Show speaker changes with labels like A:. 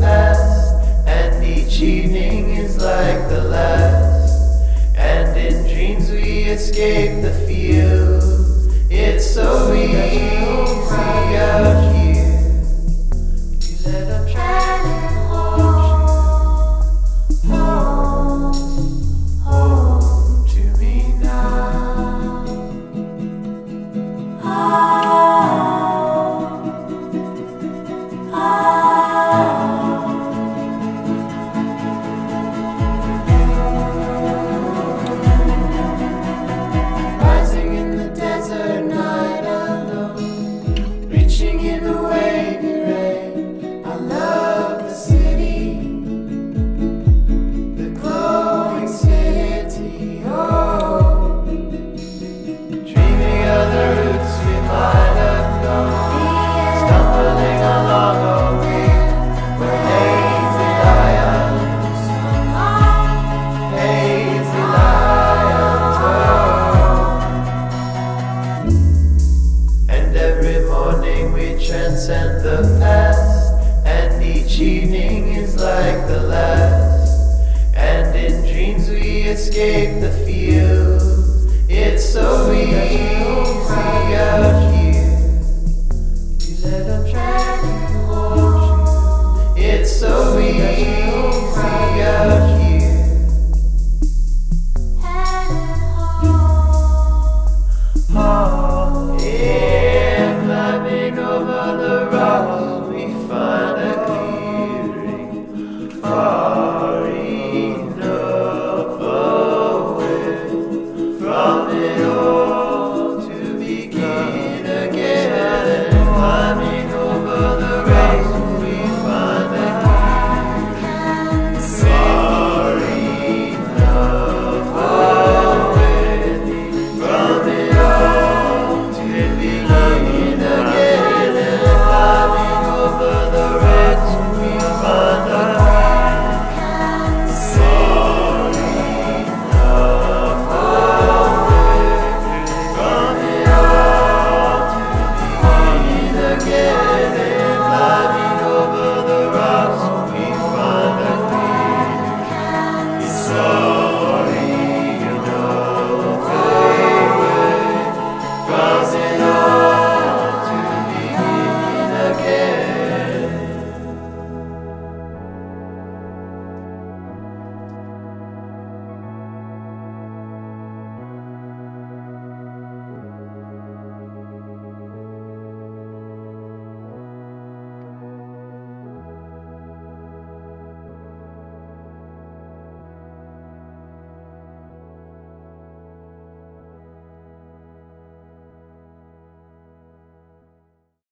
A: past, and each evening is like the last. And in dreams we escape the field. shape the fear.